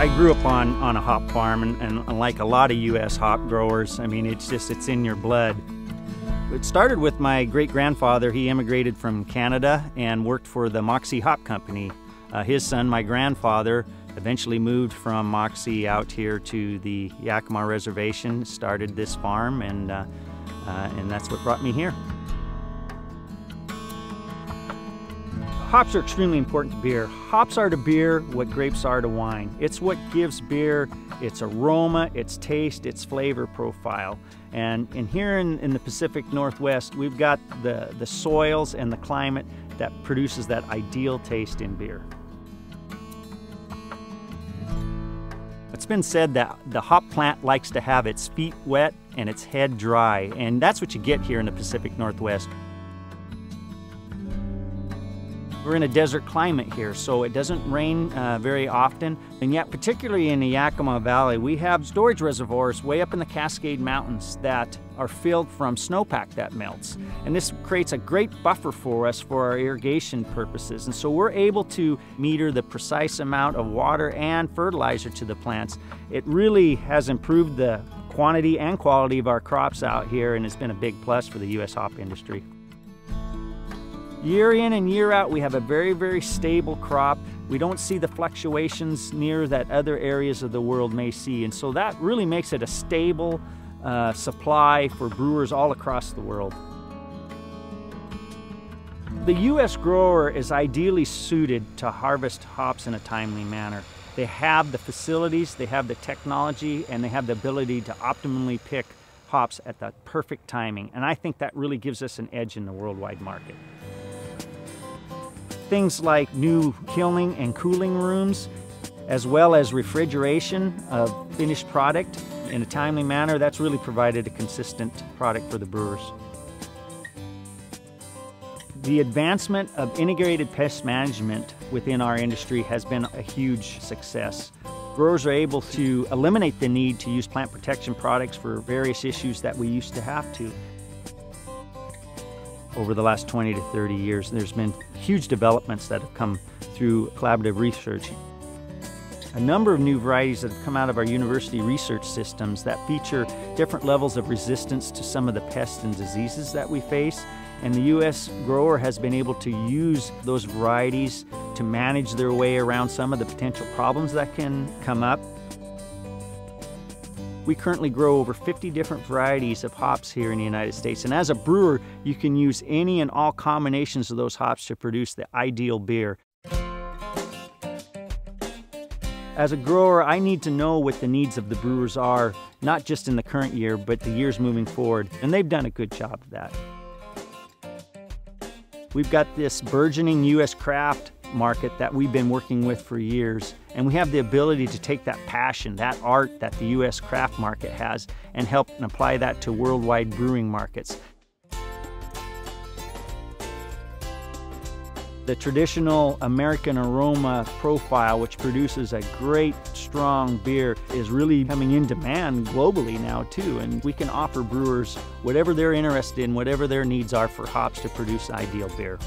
I grew up on, on a hop farm, and, and like a lot of U.S. hop growers, I mean, it's just, it's in your blood. It started with my great-grandfather. He immigrated from Canada and worked for the Moxee Hop Company. Uh, his son, my grandfather, eventually moved from Moxee out here to the Yakima Reservation, started this farm, and, uh, uh, and that's what brought me here. Hops are extremely important to beer. Hops are to beer what grapes are to wine. It's what gives beer its aroma, its taste, its flavor profile. And, and here in, in the Pacific Northwest, we've got the, the soils and the climate that produces that ideal taste in beer. It's been said that the hop plant likes to have its feet wet and its head dry, and that's what you get here in the Pacific Northwest. We're in a desert climate here, so it doesn't rain uh, very often. And yet, particularly in the Yakima Valley, we have storage reservoirs way up in the Cascade Mountains that are filled from snowpack that melts. And this creates a great buffer for us for our irrigation purposes. And so we're able to meter the precise amount of water and fertilizer to the plants. It really has improved the quantity and quality of our crops out here and it's been a big plus for the U.S. hop industry. Year in and year out, we have a very, very stable crop. We don't see the fluctuations near that other areas of the world may see. And so that really makes it a stable uh, supply for brewers all across the world. The U.S. grower is ideally suited to harvest hops in a timely manner. They have the facilities, they have the technology, and they have the ability to optimally pick hops at the perfect timing. And I think that really gives us an edge in the worldwide market. Things like new kilning and cooling rooms, as well as refrigeration of finished product in a timely manner, that's really provided a consistent product for the brewers. The advancement of integrated pest management within our industry has been a huge success. Growers are able to eliminate the need to use plant protection products for various issues that we used to have to over the last 20 to 30 years. There's been huge developments that have come through collaborative research. A number of new varieties that have come out of our university research systems that feature different levels of resistance to some of the pests and diseases that we face. And the U.S. grower has been able to use those varieties to manage their way around some of the potential problems that can come up. We currently grow over 50 different varieties of hops here in the United States. And as a brewer, you can use any and all combinations of those hops to produce the ideal beer. As a grower, I need to know what the needs of the brewers are, not just in the current year, but the years moving forward. And they've done a good job of that. We've got this burgeoning U.S. craft market that we've been working with for years. And we have the ability to take that passion, that art that the U.S. craft market has, and help and apply that to worldwide brewing markets. The traditional American aroma profile, which produces a great, strong beer, is really coming in demand globally now, too. And we can offer brewers whatever they're interested in, whatever their needs are for hops to produce ideal beer.